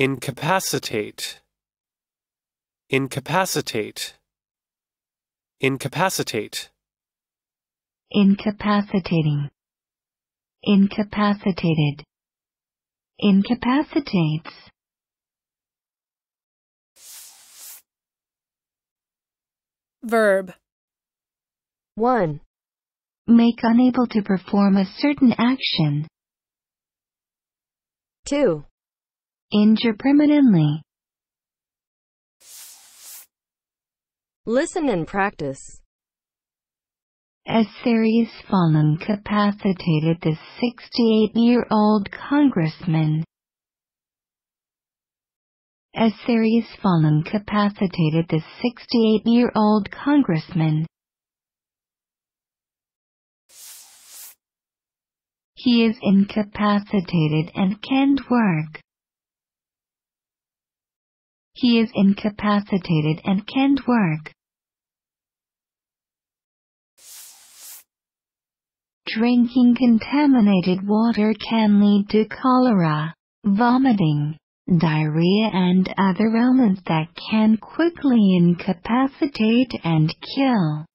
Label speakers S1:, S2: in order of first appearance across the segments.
S1: incapacitate, incapacitate, incapacitate,
S2: incapacitating, incapacitated, incapacitates,
S3: Verb.
S4: 1,
S2: make unable to perform a certain action,
S4: 2,
S2: injure permanently,
S4: listen and practice.
S2: A series fall incapacitated the 68-year-old congressman. A series fall incapacitated the 68-year-old congressman. He is incapacitated and can't work. He is incapacitated and can't work. Drinking contaminated water can lead to cholera, vomiting, diarrhea and other ailments that can quickly incapacitate and kill.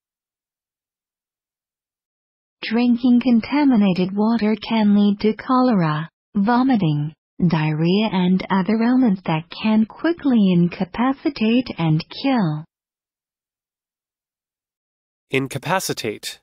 S2: Drinking contaminated water can lead to cholera, vomiting, diarrhea and other ailments that can quickly incapacitate and kill.
S1: incapacitate.